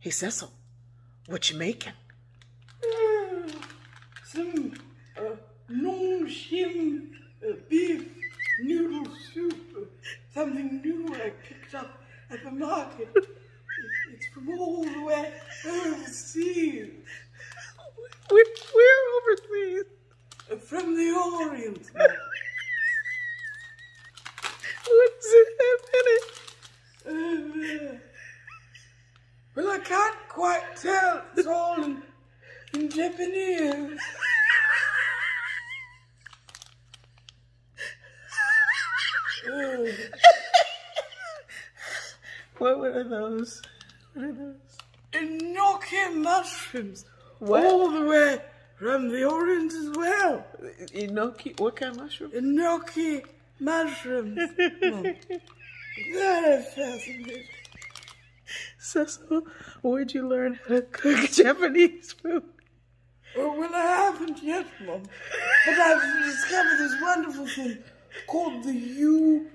Hey, Cecil, what you making? Uh, some uh, non-shin uh, beef noodle soup. Uh, something new I picked up at the market. It, it's from all the way overseas. Where, where overseas? Uh, from the Orient. man. What does it have in it? Uh, well, I can't quite tell. It's all in, in Japanese. What, what are those? What are those? enoki mushrooms. What? All the way from the Orient as well. Enoki, what kind of mushroom? Enoki mushrooms. Mm. Very fascinating. Cecil, where'd you learn how to cook Japanese food? Well, well, I haven't yet, Mom. But I've discovered this wonderful thing called the YouTube